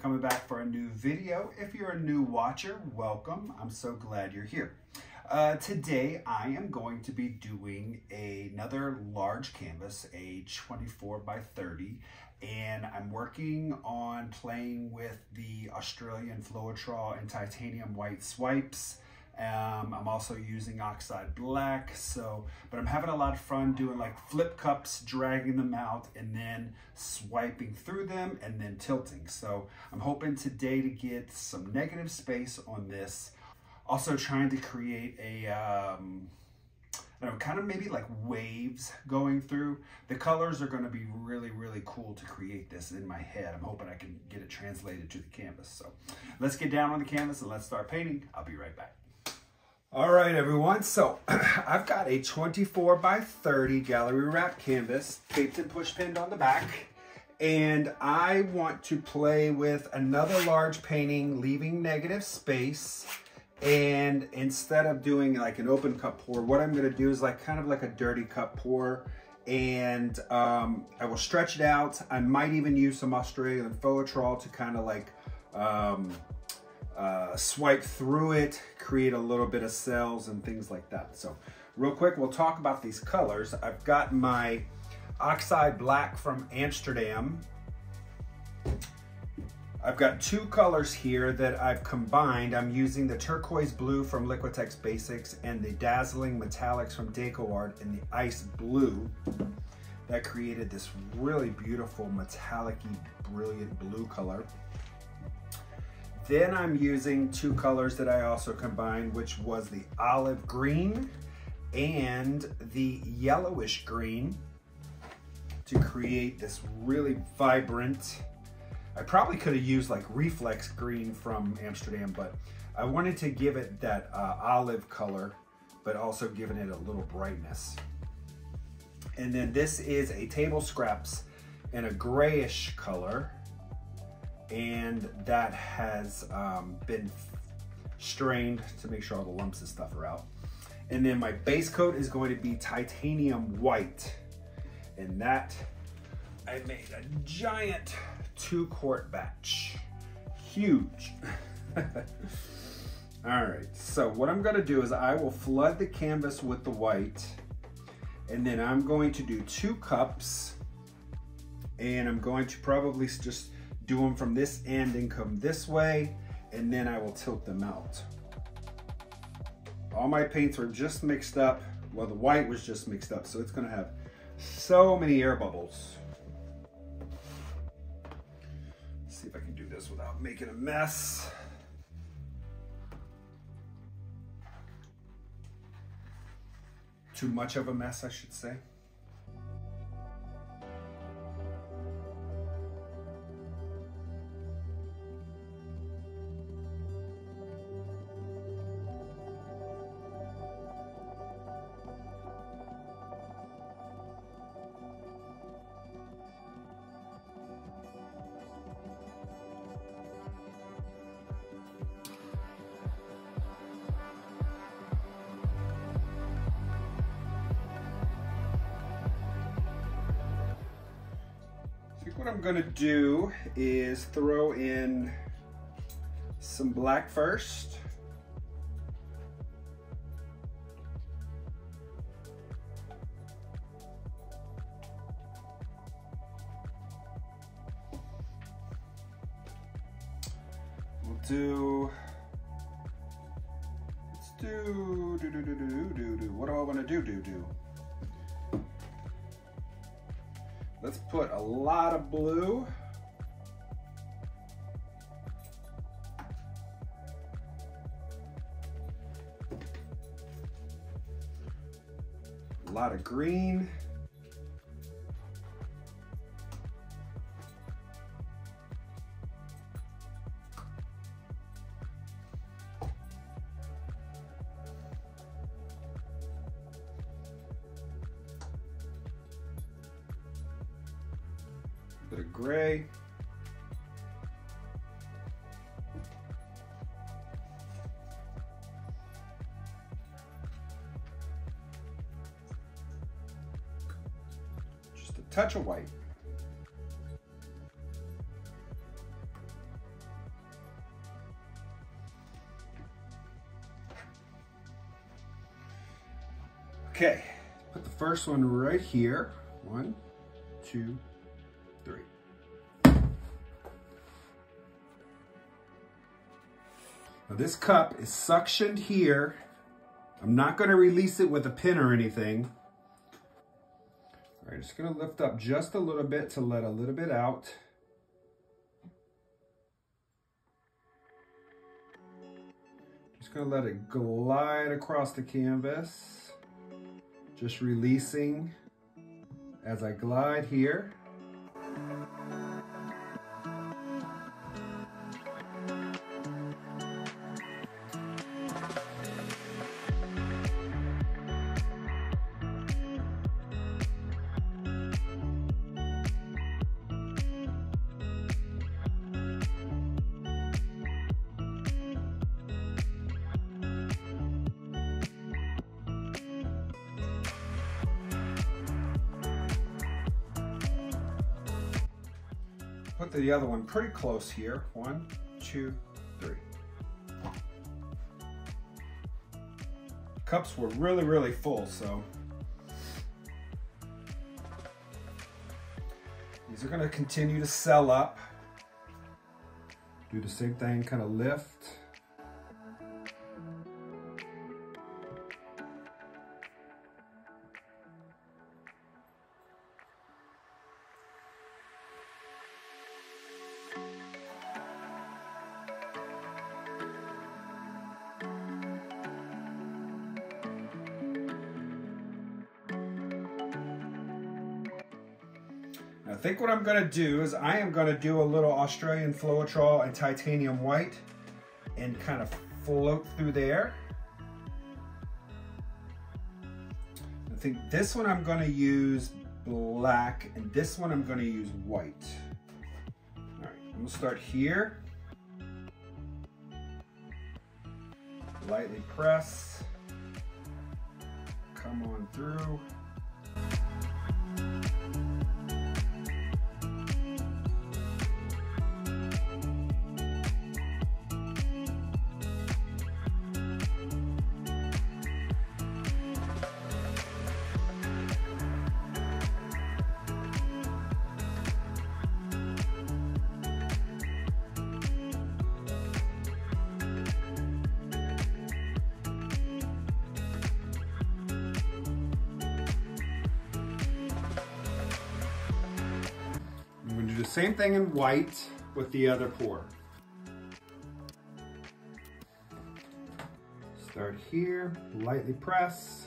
coming back for a new video. If you're a new watcher, welcome. I'm so glad you're here. Uh, today I am going to be doing another large canvas, a 24 by 30, and I'm working on playing with the Australian Floetrol and titanium white swipes. Um, I'm also using oxide black, so, but I'm having a lot of fun doing like flip cups, dragging them out and then swiping through them and then tilting. So I'm hoping today to get some negative space on this. Also trying to create a, um, I don't know, kind of maybe like waves going through. The colors are going to be really, really cool to create this in my head. I'm hoping I can get it translated to the canvas. So let's get down on the canvas and let's start painting. I'll be right back. All right, everyone. So I've got a 24 by 30 gallery wrap canvas taped and push pinned on the back. And I want to play with another large painting, leaving negative space. And instead of doing like an open cup pour, what I'm gonna do is like kind of like a dirty cup pour. And um, I will stretch it out. I might even use some Australian Floetrol to kind of like um, uh, swipe through it, create a little bit of cells and things like that. So real quick, we'll talk about these colors. I've got my Oxide Black from Amsterdam. I've got two colors here that I've combined. I'm using the turquoise blue from Liquitex Basics and the dazzling metallics from DecoArt in the ice blue. That created this really beautiful metallic brilliant blue color. Then I'm using two colors that I also combined, which was the olive green and the yellowish green to create this really vibrant, I probably could have used like reflex green from Amsterdam, but I wanted to give it that uh, olive color, but also giving it a little brightness. And then this is a table scraps in a grayish color and that has um, been strained to make sure all the lumps and stuff are out. And then my base coat is going to be titanium white. And that, I made a giant two quart batch. Huge. all right, so what I'm gonna do is I will flood the canvas with the white and then I'm going to do two cups and I'm going to probably just do them from this end and come this way, and then I will tilt them out. All my paints were just mixed up. Well, the white was just mixed up, so it's gonna have so many air bubbles. Let's see if I can do this without making a mess. Too much of a mess, I should say. What I'm gonna do is throw in some black first. We'll do, let's do, do, do, do, do, do, do. What do I wanna do, do, do? Let's put a lot of blue. A lot of green. touch a white. Okay, put the first one right here. One, two, three. Now this cup is suctioned here. I'm not gonna release it with a pin or anything. All right, just gonna lift up just a little bit to let a little bit out. Just gonna let it glide across the canvas. Just releasing as I glide here. Put the other one pretty close here. One, two, three. Cups were really, really full, so these are gonna continue to cell up. Do the same thing, kind of lift. Think what I'm gonna do is I am gonna do a little Australian Floetrol and titanium white and kind of float through there. I think this one I'm gonna use black and this one I'm gonna use white. All right, I'm gonna start here. Lightly press, come on through. Same thing in white with the other pour. Start here, lightly press.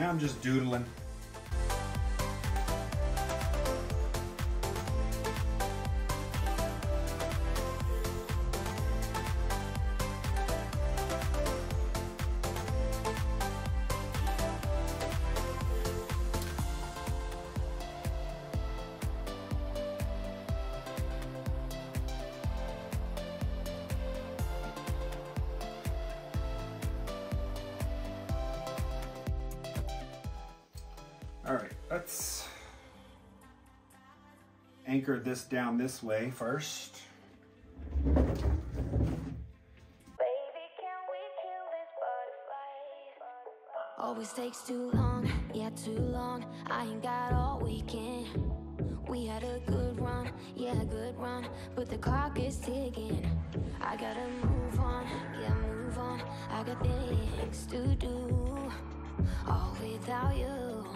Now I'm just doodling. Let's anchor this down this way first. Baby, can we kill this butterfly? This takes too long, yeah, too long. I ain't got all weekend. We had a good run, yeah, good run, but the clock is ticking. I gotta move on, yeah, move on. I got things to do, all without you.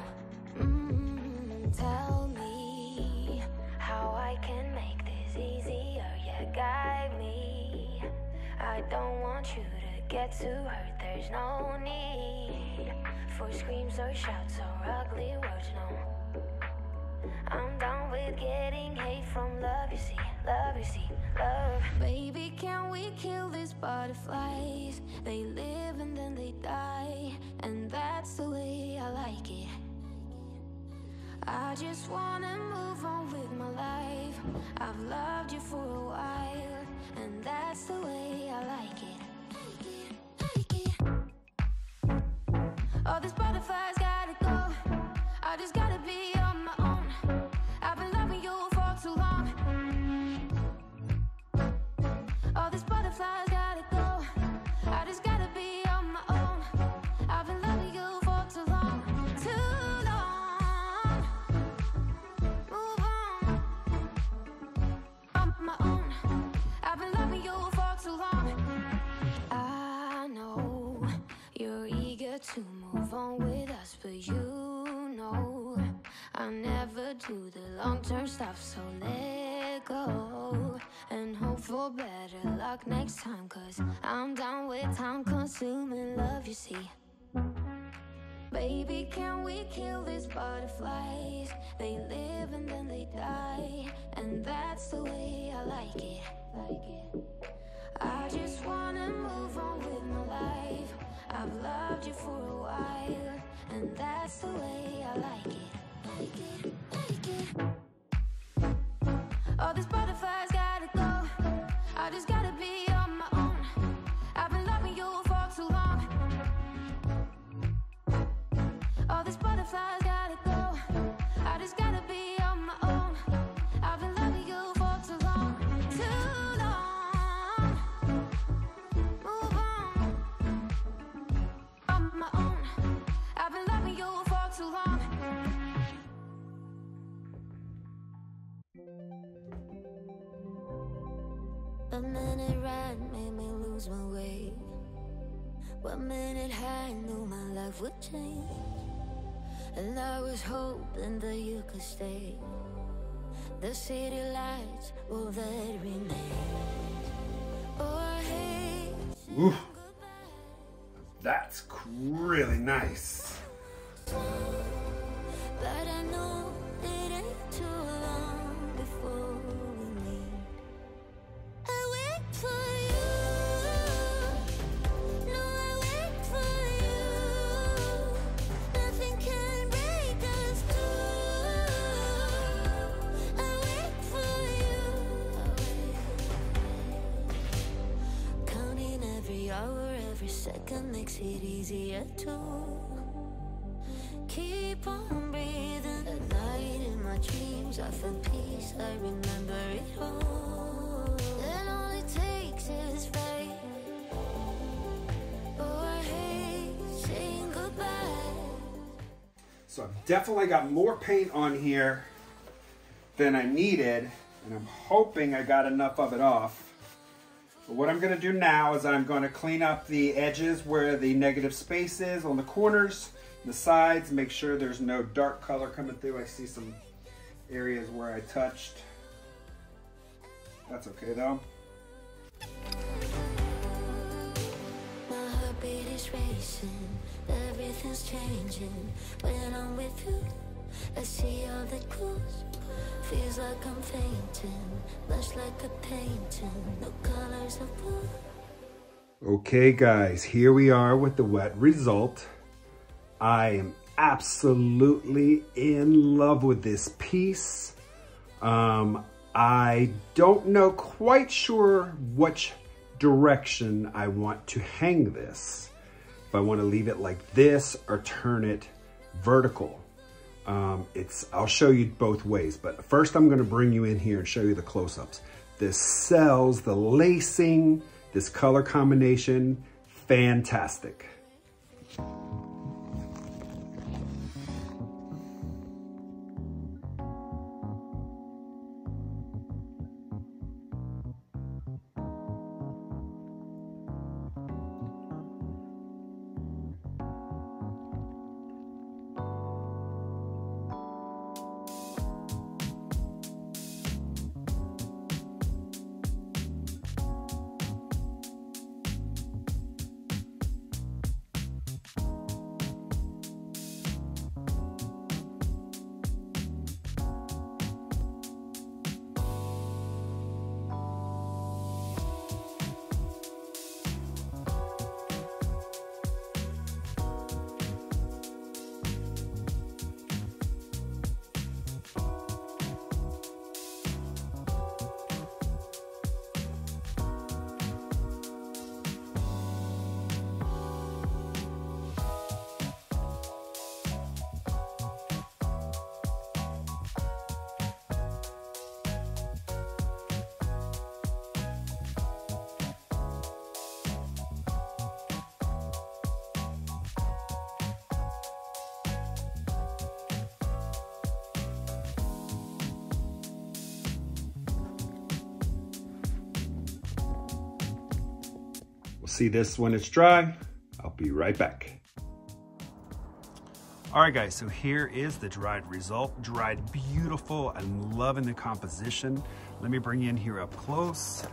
Tell me how I can make this easier, yeah, guide me. I don't want you to get too hurt, there's no need for screams or shouts or ugly words, no. I'm done with getting hate from love, you see, love, you see, love. Baby, can we kill these butterflies? They live and then they die, I just wanna move on with my life. I've loved you for a while, and that's the way I like it. Like it, like it. All these butterflies gotta go. I just gotta move on with us, but you know I never do the long term stuff, so let go and hope for better luck next time. Cause I'm down with time consuming love, you see. Baby, can we kill these butterflies? They live and then they die, and that's the way I like it. Like it. I've loved you for a while, and that's the way I like it. Like it, One minute ride made me lose my way. One minute high knew my life would change. And I was hoping that you could stay. The city lights will that remain. Oh, Oof. That's really nice. Makes it easier to keep on breathing. At night in my dreams, I feel peace. I remember it all. And all it takes is faith. I hate saying goodbye. So I've definitely got more paint on here than I needed, and I'm hoping I got enough of it off. But what I'm gonna do now is I'm gonna clean up the edges where the negative space is on the corners, the sides, make sure there's no dark color coming through. I see some areas where I touched. That's okay though. Everything's changing. When I'm with you, I see all the. Feels like I'm fainting, much like a painting. No colors of blue. Okay guys, here we are with the wet result. I am absolutely in love with this piece. Um, I don't know quite sure which direction I want to hang this. If I want to leave it like this or turn it vertical. Um, it's I'll show you both ways, but first I'm going to bring you in here and show you the close-ups. The cells, the lacing, this color combination, fantastic. See this when it's dry. I'll be right back. All right guys, so here is the dried result. Dried beautiful, I'm loving the composition. Let me bring you in here up close.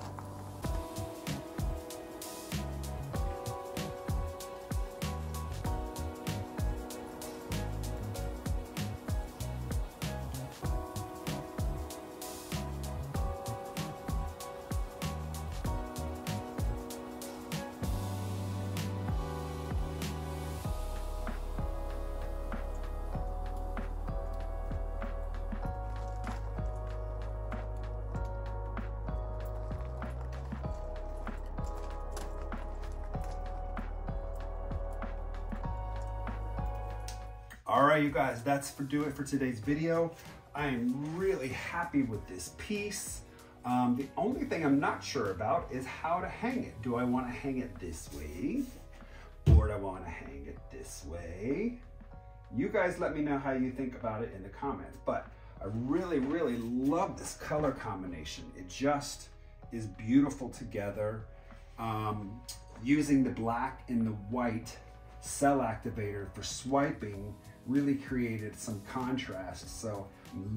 All right, you guys, that's for do it for today's video. I am really happy with this piece. Um, the only thing I'm not sure about is how to hang it. Do I want to hang it this way? Or do I want to hang it this way? You guys let me know how you think about it in the comments. But I really, really love this color combination. It just is beautiful together. Um, using the black and the white cell activator for swiping really created some contrast. So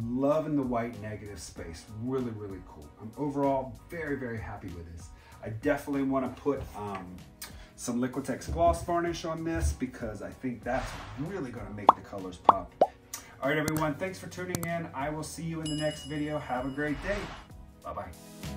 loving the white negative space. Really, really cool. I'm overall very, very happy with this. I definitely want to put um, some Liquitex gloss varnish on this because I think that's really going to make the colors pop. All right, everyone, thanks for tuning in. I will see you in the next video. Have a great day. Bye-bye.